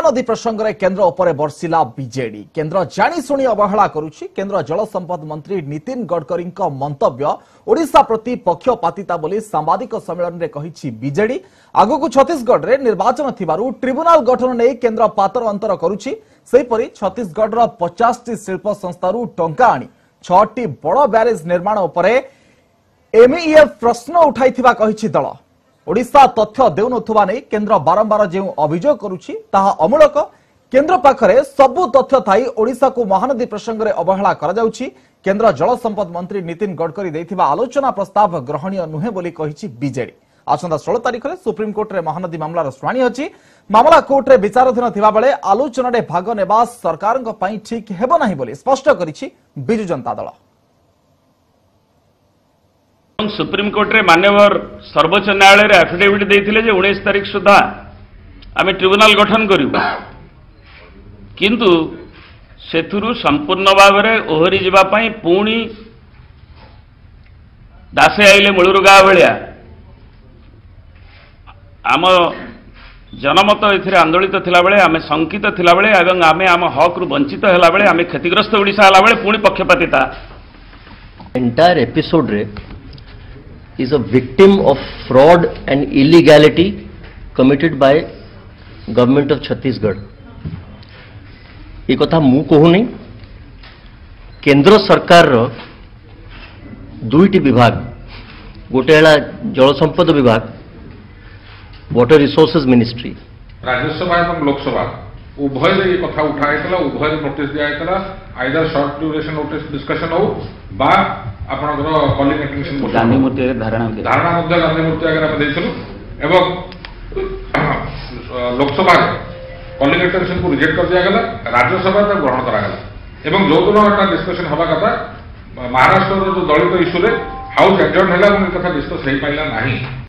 ମହାନଦୀ ପ୍ରସଙ୍ଗରେ କେନ୍ଦ୍ର ଉପରେ ବର୍ଷିଲା ବିଜେଡି କେନ୍ଦ୍ର ଜାଣିଶୁଣି ଅବହେଳା କରୁଛି କେନ୍ଦ୍ର ଜଳସମ୍ପଦ ମନ୍ତ୍ରୀ ନୀତିନ ଗଡ଼କରୀଙ୍କ ମନ୍ତବ୍ୟ ଓଡ଼ିଶା ପ୍ରତି ପକ୍ଷପାତିତା ବୋଲି ସାମ୍ବାଦିକ ସମ୍ମିଳନୀରେ କହିଛି ବିଜେଡି ଆଗକୁ ଛତିଶଗଡ଼ରେ ନିର୍ବାଚନ ଥିବାରୁ ଟ୍ରିବ୍ୟୁନାଲ ଗଠନ ନେଇ କେନ୍ଦ୍ର ପାତର ଅନ୍ତର କରୁଛି ସେହିପରି ଛତିଶଗଡ଼ର ପଚାଶଟି ଶିଳ୍ପ ସଂସ୍ଥାରୁ ଟଙ୍କା ଆଣି ଛଅଟି ବଡ଼ ବ୍ୟାରେଜ୍ ନିର୍ମାଣ ଉପରେ ଏମ୍ଇଏଫ୍ ପ୍ରଶ୍ନ ଉଠାଇଥିବା କହିଛି ଦଳ ওড়িশা তথ্য দেউনথিবা নেই কেন্দ্র বারম্বার যে অভিযোগ করুছি তাহা অমূলক কেন্দ্র পাখে সবু তথ্য থাই ওড়িশাকু মহানদী প্রসঙ্গে অবহেলা করা যাচ্ছে কেন্দ্র জল সম্পদ মন্ত্রী নীতিন গডকরি দেইথিবা আলোচনা প্রস্তাব গ্রহণীয় নুহে বলি কহিছি বিজেডি আসন্তা ষোল তারিখে সুপ্রিমকোর্টে মহানদী মামলার শুনানি অছি মামলা কোর্টে বিচারাধীন থাকবে আলোচনায় ভাগ নেওয়া সরকার ঠিক হব না বলে স্পষ্ট করেছে বিজু জনতা দল ସୁପ୍ରିମକୋର୍ଟରେ ମାନ୍ୟବର ସର୍ବୋଚ୍ଚ ନ୍ୟାୟାଳୟରେ ଆଫିଡେଭିଟ୍ ଦେଇଥିଲେ ଯେ ଉଣେଇଶ ତାରିଖ ସୁଦ୍ଧା ଆମେ ଟ୍ରିବ୍ୟୁନାଲ ଗଠନ କରିବୁ କିନ୍ତୁ ସେଥିରୁ ସମ୍ପୂର୍ଣ୍ଣ ଭାବରେ ଓହରି ଯିବା ପାଇଁ ପୁଣି ଦାସେ ଆଇଲେ ମୂଳରୁ ଗାଁ ଭଳିଆ ଆମ ଜନମତ ଏଥିରେ ଆନ୍ଦୋଳିତ ଥିଲାବେଳେ ଆମେ ଶଙ୍କିତ ଥିଲାବେଳେ ଏବଂ ଆମେ ଆମ ହକ୍ରୁ ବଞ୍ଚିତ ହେଲାବେଳେ ଆମେ କ୍ଷତିଗ୍ରସ୍ତ ଓଡ଼ିଶା ହେଲାବେଳେ ପୁଣି ପକ୍ଷପାତିତା ଏଣ୍ଟାୟାର ଏପିସୋଡ଼ରେ is a victim of fraud and illegality committed by government of Chhattisgarh. ये कथा मु कहूनी केन्द्र सरकार दुईटी विभाग गोटे है जल संपद विभाग वाटर रिसोर्सेस मिनिस्ट्री राज्यसभा एवं लोकसभा उभय ये कथा उठाई उभय नोटिस दिया either short duration notice discussion हो बा ଆପଣଙ୍କର କଲିଂ ଆଟ୍ରିବ୍ୟୁସନ୍ ଗାନ୍ଧୀ ମୂର୍ତ୍ତି ଧାରଣା ଧାରଣା ମଧ୍ୟ ଗାନ୍ଧୀ ମୂର୍ତ୍ତି ଆଗରେ ଆମେ ଦେଇଥିଲୁ ଏବଂ ଲୋକସଭାରେ କଲିଂ ଆଟ୍ରିବ୍ୟୁସନ୍କୁ ରିଜେକ୍ଟ କରିଦିଆଗଲା ରାଜ୍ୟସଭାରେ ତାକୁ ଗ୍ରହଣ କରାଗଲା ଏବଂ ଯେଉଁଦିନ ଏଟା ଡିସ୍କସନ୍ ହେବା କଥା ମହାରାଷ୍ଟ୍ରର ଯେଉଁ ଦଳିତ ଇସ୍ୟୁରେ ହାଉସ୍ ଆଡ଼ଜର୍ଣ୍ଣ ହେଲା ଏବଂ ଏ କଥା ଡିସ୍କସ୍ ହେଇପାରିଲା ନାହିଁ